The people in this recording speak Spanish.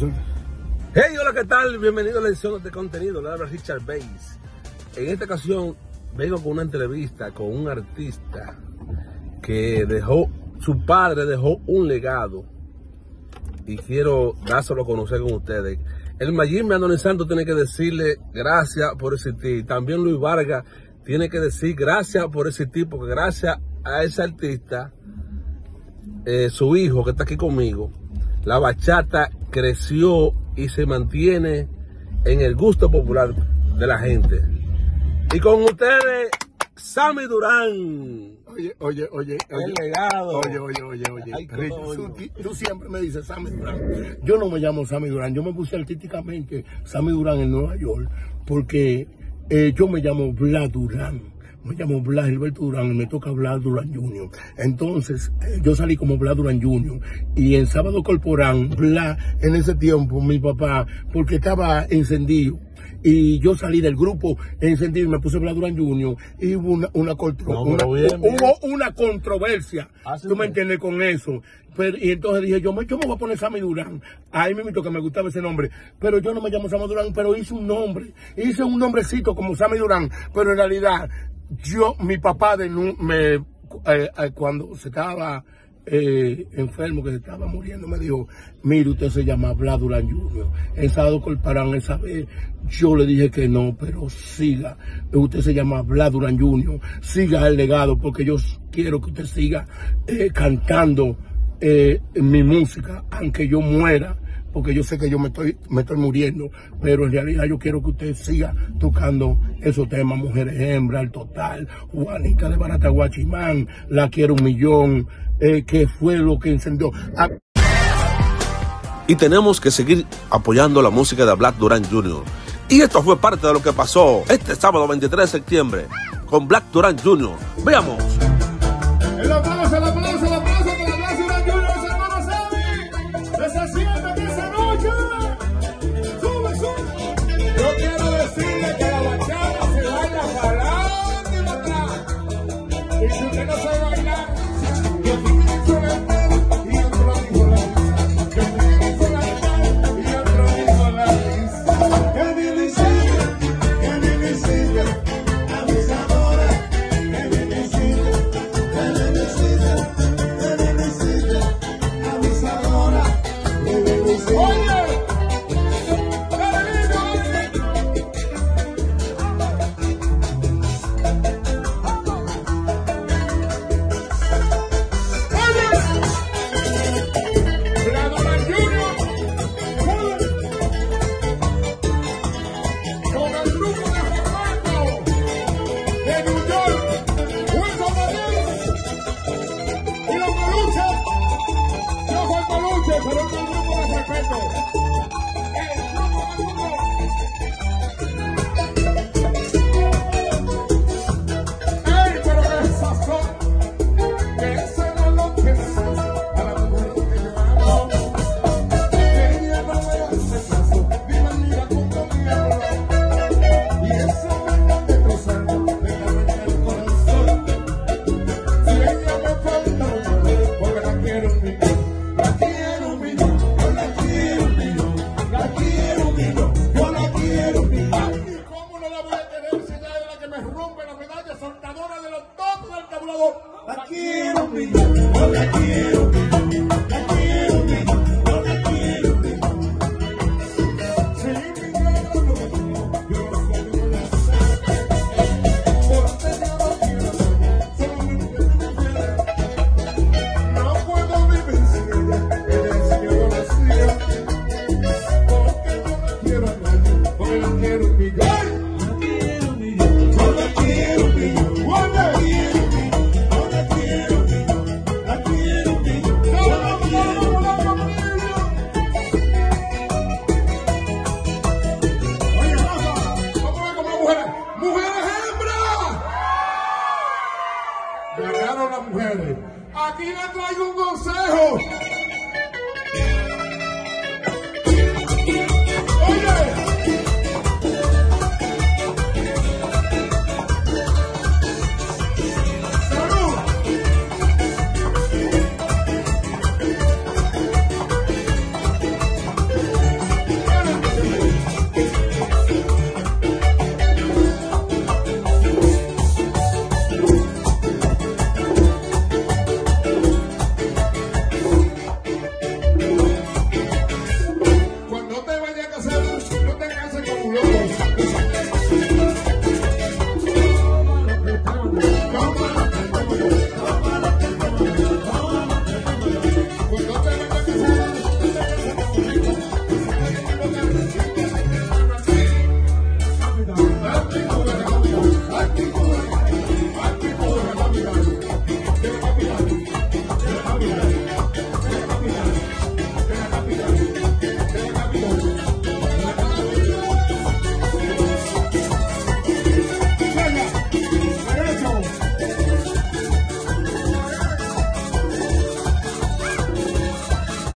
Hey, hola, ¿qué tal? Bienvenido a la edición de contenido. Le habla Richard Bates. En esta ocasión vengo con una entrevista con un artista que dejó, su padre dejó un legado y quiero dárselo a conocer con ustedes. El Mayimbe Andoni Santos tiene que decirle gracias por existir. También Luis Vargas tiene que decir gracias por existir, porque gracias a ese artista, eh, su hijo que está aquí conmigo, la bachata creció y se mantiene en el gusto popular de la gente. Y con ustedes, Sammy Durán. Oye, oye, oye, El oye. legado. Oye, oye, oye, oye. Ay, Rich, coño. tú, tú siempre me dices Sammy Durán. Yo no me llamo Sammy Durán, yo me puse artísticamente Sammy Durán en Nueva York porque eh, yo me llamo Vlad Durán. Me llamo Vlad Gilberto Durán y me toca Vlad Durán Jr. Entonces, eh, yo salí como Vlad Durán Jr. Y en Sábado Corporán, Vlad, en ese tiempo, mi papá, porque estaba encendido. Y yo salí del grupo encendido y me puse Vlad Durán Jr. Y hubo una, una, contro- No, una- pero bien, bien. hubo una controversia. Ah, ¿Tú me entiendes con eso? Pero, y entonces dije, yo me, yo me voy a poner Sammy Durán. Ahí me invitó que me gustaba ese nombre. Pero yo no me llamo Sammy Durán, pero hice un nombre. Hice un nombrecito como Sammy Durán. Pero en realidad, yo, mi papá de me, eh, eh, cuando se estaba eh, enfermo, que se estaba muriendo, me dijo, mire, usted se llama Vlad Durán Jr. En sábado Corparán esa vez, yo le dije que no, pero siga. Usted se llama Vlad Durán Jr. Siga el legado, porque yo quiero que usted siga eh, cantando eh, mi música, aunque yo muera, porque yo sé que yo me estoy, me estoy muriendo, pero en realidad yo quiero que usted siga tocando esos temas, Mujeres Hembras, el Total, Juanita de Barata Guachimán, La Quiero un Millón, eh, que fue lo que encendió. Ah, y tenemos que seguir apoyando la música de Black Durán Jr. Y esto fue parte de lo que pasó este sábado 23 de septiembre con Black Durán Jr. Veamos. quiero, o la. Aquí le traigo un consejo.